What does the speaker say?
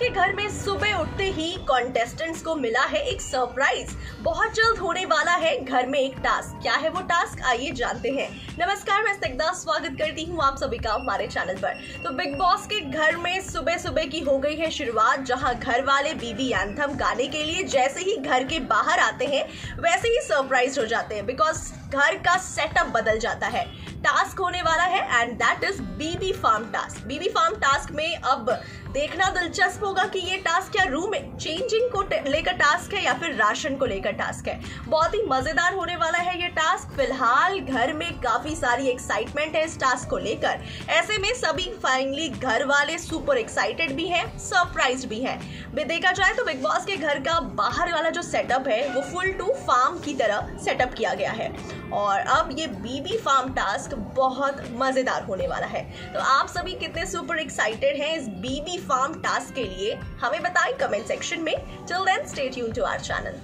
के घर में सुबह उठते ही कॉन्टेस्टेंट्स को मिला है एक सरप्राइज़ बहुत जल्द होने वाला है घर में एक टास्क क्या है वो टास्क आइए जानते हैं। नमस्कार, मैं स्निग्धा स्वागत करती हूँ आप सभी का हमारे चैनल पर। तो बिग बॉस के घर में सुबह सुबह की हो गई है शुरुआत, जहाँ घर वाले बीबी एंथम गाने के लिए जैसे ही घर के बाहर आते हैं, वैसे ही सरप्राइज़ हो जाते हैं बिकॉज़ घर का सेटअप बदल जाता है। टास्क होने वाला है and that is BB farm task BB farm task में अब देखना दिलचस्प होगा कि ये टास्क क्या रूम चेंजिंग को लेकर टास्क है या फिर राशन को लेकर टास्क है। बहुत ही मज़ेदार होने वाला है ये टास्क फ़िलहाल घर में काफ़ी सारी एक्साइटमेंट है इस टास्क को लेकर। ऐसे में सभी फाइनली घर वाले सुपर एक्साइटेड भी हैं सरप्राइज़ भी हैं। देखा जाए तो बिग बॉस के घर का बाहर वाला जो सेटअप है, वो फुल टू फार्म की तरह सेटअप किया गया है। और अब ये बीबी फार्म टास्क बहुत मज़ेदार होने वाला है। तो आप सभी कितने सुपर एक्साइटेड हैं इस बीबी फार्म टास्क के लिए? हमें बताएँ कमेंट सेक्शन में। Till then stay tune to our channel